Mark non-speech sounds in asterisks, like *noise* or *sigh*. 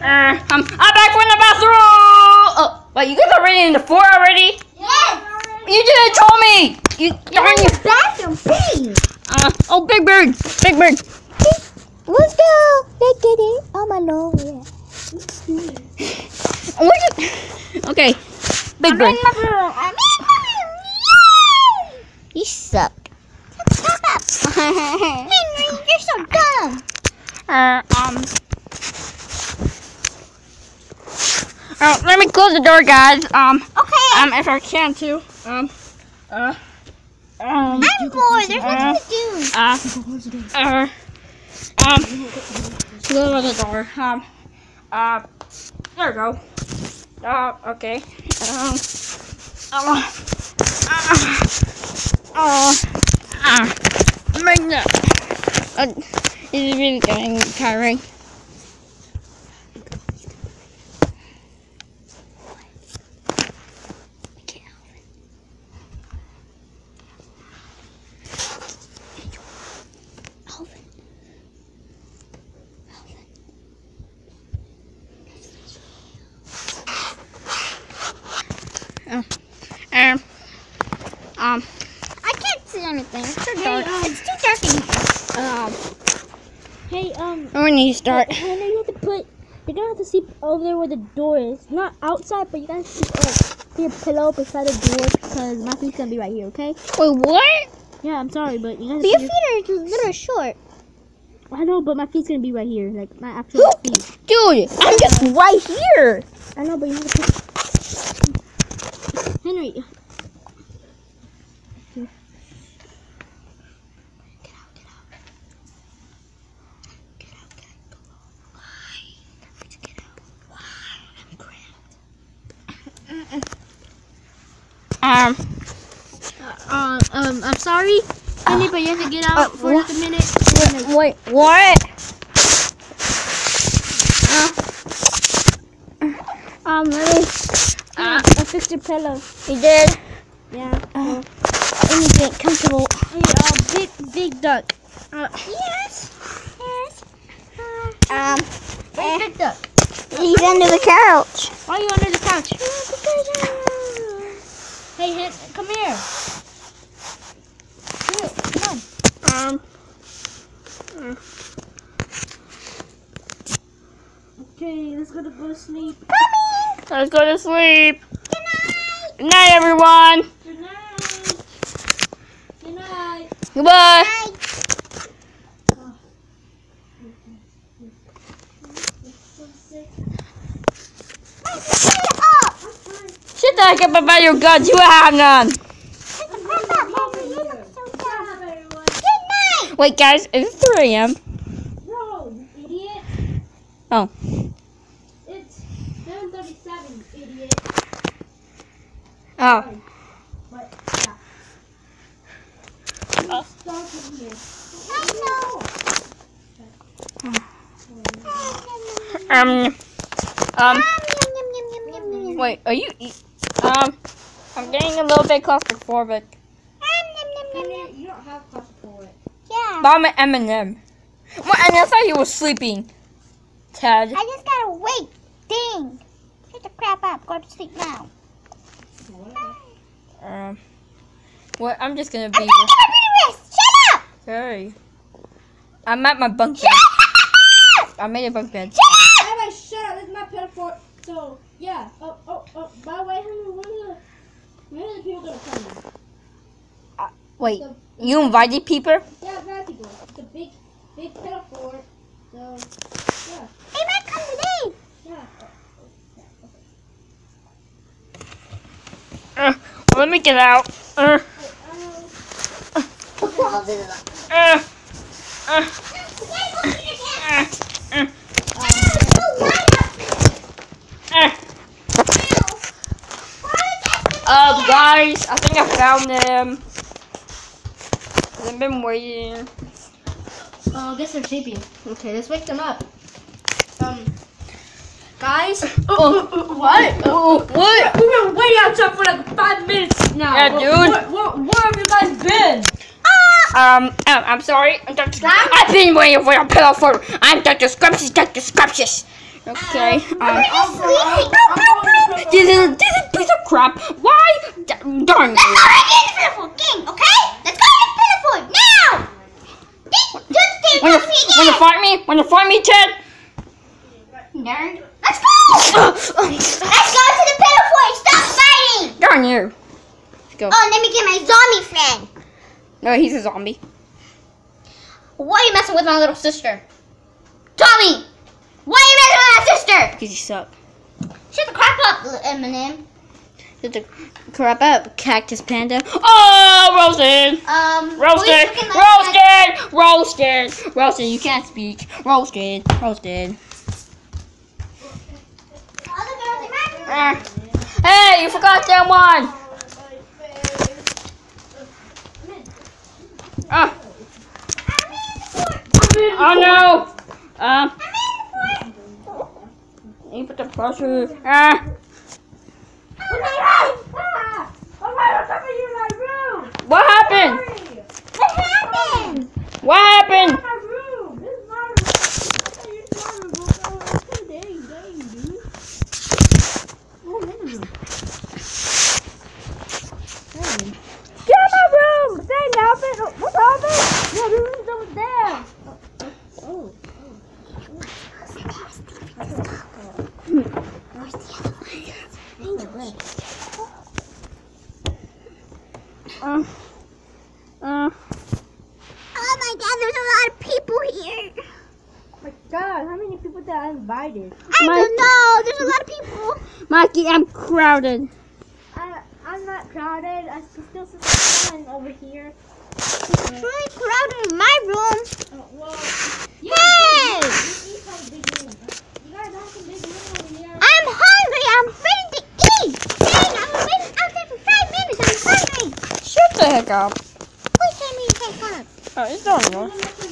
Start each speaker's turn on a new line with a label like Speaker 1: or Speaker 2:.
Speaker 1: Uh, um, I'm back from the bathroom. Oh, wait, you guys are already in the floor already?
Speaker 2: Yes.
Speaker 1: You didn't tell me. You
Speaker 2: You're in the bathroom, please.
Speaker 1: Uh, oh, Big Bird, Big Bird.
Speaker 2: Let's go. Let's get it. Oh my lord. Yeah.
Speaker 1: Okay, Big
Speaker 2: I'm
Speaker 1: Bird.
Speaker 2: in my room. I'm in my room. You suck. *laughs* Henry, you're so dumb.
Speaker 1: Uh, um. Uh, let me close the door, guys. Um,
Speaker 2: Okay.
Speaker 1: um, if I can too. Um, uh, um,
Speaker 2: I'm bored. There's nothing to do.
Speaker 1: uh, uh, um, close the door. Um, uh, there we go. Uh, okay. Um, uh, uh, uh, uh, make that. Uh, it's really getting tiring. Um, um,
Speaker 2: I can't see anything. It's too
Speaker 3: Hey,
Speaker 2: dark.
Speaker 3: um,
Speaker 2: it's too dark in here.
Speaker 1: um,
Speaker 3: Hey, um,
Speaker 1: we need to start.
Speaker 3: I know you have to put. You're gonna have to sleep over there where the door is. Not outside, but you gotta sleep like your pillow beside the door because my feet's gonna be right here. Okay?
Speaker 1: Wait, what?
Speaker 3: Yeah, I'm sorry, but you gotta.
Speaker 2: But your feet are a little short.
Speaker 3: I know, but my feet's gonna be right here, like my actual feet.
Speaker 1: Dude, I'm just right here.
Speaker 3: I know, but you have to put. Henry.
Speaker 1: Um,
Speaker 3: Uh, um, I'm sorry, Henry, but you have to get out
Speaker 1: Uh,
Speaker 3: for
Speaker 1: what?
Speaker 3: just a minute.
Speaker 1: wait, what? Um, let me.
Speaker 3: Uh, I fixed your pillow.
Speaker 1: You did.
Speaker 3: Yeah.
Speaker 1: Uh, let me get comfortable.
Speaker 3: Hey, uh, big, big duck. Uh,
Speaker 2: Yes. Yes.
Speaker 1: Um,
Speaker 3: where's Big duck?
Speaker 2: He's under the couch.
Speaker 3: Why are you under the couch? Hey, Hen, come here. Here, come on.
Speaker 1: um,
Speaker 3: Okay, let's go to go to sleep.
Speaker 1: let's go to sleep. Good night, Good night, everyone.
Speaker 3: Good night. Good night.
Speaker 1: Goodbye. Shut the heck up about your guns. You have none. Wait, guys, it's 3 a.m.
Speaker 3: No, you idiot.
Speaker 1: Oh.
Speaker 3: It's 737, idiot.
Speaker 1: Oh.
Speaker 3: But, yeah.
Speaker 1: Oh.
Speaker 3: Stop.
Speaker 1: Um. Um. Wait, are you? Um. I'm getting a little bit claustrophobic.
Speaker 3: Henry, you don't have claustrophobic.
Speaker 2: Yeah.
Speaker 1: But I'm an Eminem. Well, and I thought you were sleeping. Ted.
Speaker 2: I just gotta wait. Ding. Shut the crap up. Go to sleep now.
Speaker 1: Um. What? I'm just gonna be.
Speaker 2: I'm
Speaker 1: be.
Speaker 2: taking my beauty rest. Shut up.
Speaker 1: Sorry. I'm at my bunk bed.
Speaker 2: Shut up.
Speaker 1: I made a bunk bed.
Speaker 2: Shut up.
Speaker 3: Everybody, shut up. This is my pillow fort. So, yeah. Oh, oh, oh. By the way, Henry, when are the, when are the people gonna come?
Speaker 1: Wait, you invited people?
Speaker 3: Yeah, glad people. It's a big, big pillow fort. So, yeah,
Speaker 2: They might come today.
Speaker 3: yeah.
Speaker 1: Uh, let me get out. Uh,
Speaker 3: Uh,
Speaker 1: uh, uh, uh, uh, uh. Uh, guys, I think I found them. I've been waiting.
Speaker 3: Oh, I guess they're sleeping. Okay, let's wake them up. Um, guys.
Speaker 1: Oh,
Speaker 3: what?
Speaker 1: oh, what?
Speaker 3: We've been waiting outside for like five minutes now.
Speaker 1: Yeah, dude.
Speaker 3: Where, where, where have you guys been?
Speaker 1: Um, um, I'm sorry. I'm Dr. I've been waiting for your pillow for. I'm Dr. Scrumptious, Dr. Scrumptious. Okay. Um,
Speaker 2: Are you sleeping?
Speaker 1: this is this is a piece of crap. Why? D- darn
Speaker 2: Let's
Speaker 1: you.
Speaker 2: go to the pitiful game, okay? Let's go to the pitiful now. This just
Speaker 1: When you when you fight me, when you fight me, Ted.
Speaker 2: Nerd. Let's go. Let's go to the pitiful and stop fighting.
Speaker 1: Darn you. Let's go.
Speaker 2: Oh, let me get my zombie friend.
Speaker 1: No, he's a zombie.
Speaker 2: Why are you messing with my little sister? Tommy! Why are you messing with my sister?
Speaker 1: Because you suck.
Speaker 2: Shut the crap up, little Eminem.
Speaker 1: Get the crap up, Cactus Panda. Oh, roasted.
Speaker 2: Um,
Speaker 1: Roasted,
Speaker 2: please look at
Speaker 1: roasted, roasted, roasted. You can't speak. Roasted, roasted.
Speaker 2: Other girls in my room.
Speaker 1: Ah. Hey, you forgot that one. Ah. Oh no. Um. You put the pressure. Ah. What happened?
Speaker 2: What happened?
Speaker 1: What happened?
Speaker 3: Get out my room! Dang, Alvin! What's Alvin? No, the room's over there. Oh.
Speaker 1: Uh. Uh.
Speaker 2: Oh my god, there's a lot of people here.
Speaker 3: my god, how many people did I invited?
Speaker 2: I
Speaker 1: My-
Speaker 2: don't know. There's a lot of people.
Speaker 1: Mikey, I'm crowded.
Speaker 3: I, I'm not crowded. I still see someone over here.
Speaker 2: It's really crowded in my room.
Speaker 3: Oh, well,
Speaker 2: Hey!
Speaker 3: you guys have a big room. You guys have some big room over here.
Speaker 2: I'm hungry. I'm ready to eat. Dang, I've been out there for five minutes. I'm hungry.
Speaker 1: Shut the heck up.
Speaker 2: Please tell me to take up.
Speaker 1: Oh, it's not
Speaker 3: There's a room over here.